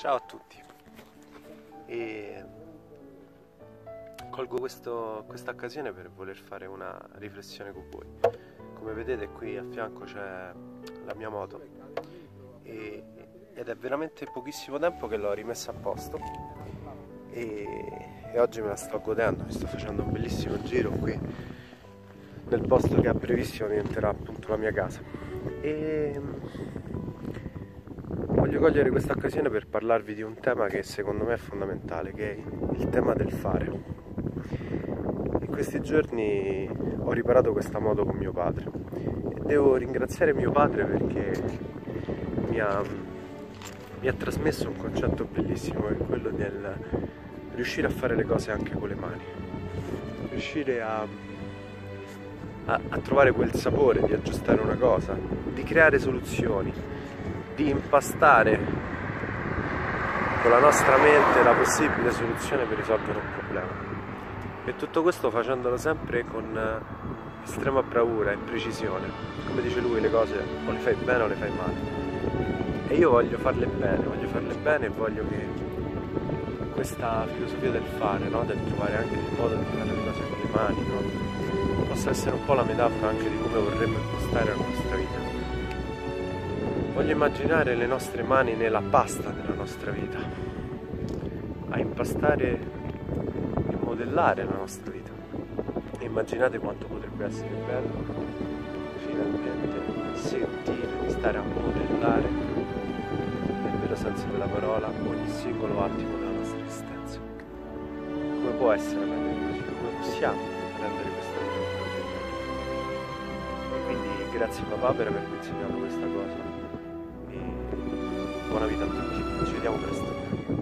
Ciao a tutti e colgo questa occasione per voler fare una riflessione con voi. Come vedete qui a fianco c'è la mia moto e, ed è veramente pochissimo tempo che l'ho rimessa a posto e, e oggi me la sto godendo, mi sto facendo un bellissimo giro qui nel posto che a brevissimo diventerà appunto la mia casa. E voglio cogliere questa occasione per parlarvi di un tema che secondo me è fondamentale, che è il tema del fare. In questi giorni ho riparato questa moto con mio padre. E devo ringraziare mio padre perché mi ha, mi ha trasmesso un concetto bellissimo, che è quello del riuscire a fare le cose anche con le mani, riuscire a, a, a trovare quel sapore di aggiustare una cosa, di creare soluzioni di impastare con la nostra mente la possibile soluzione per risolvere un problema. E tutto questo facendolo sempre con eh, estrema bravura e precisione. Come dice lui, le cose o le fai bene o le fai male. E io voglio farle bene, voglio farle bene e voglio che questa filosofia del fare, no? del trovare anche il modo di fare le cose con le mani, no? possa essere un po' la metafora anche di come vorremmo impostare la nostra vita. Voglio immaginare le nostre mani nella pasta della nostra vita, a impastare e modellare la nostra vita. E immaginate quanto potrebbe essere bello finalmente sentire stare a modellare, nel vero senso della parola, ogni singolo attimo della nostra esistenza. Come può essere la vita? Come possiamo rendere questa vita E quindi grazie papà per avermi insegnato questa cosa buona vita a tutti, ci vediamo presto.